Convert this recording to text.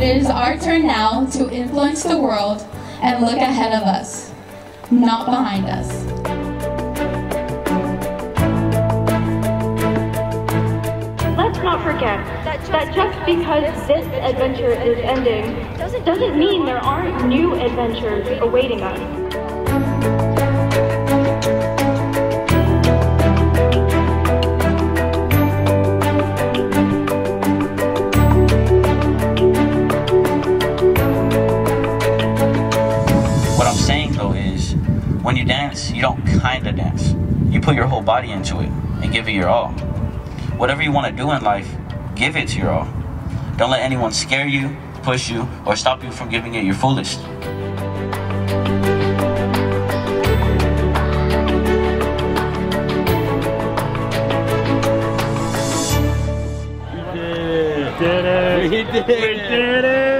It is our turn now to influence the world and look ahead of us, not behind us. Let's not forget that just because this adventure is ending doesn't mean there aren't new adventures awaiting us. When you dance, you don't kinda dance. You put your whole body into it and give it your all. Whatever you want to do in life, give it to your all. Don't let anyone scare you, push you, or stop you from giving it your fullest. did it. We did it. We did it.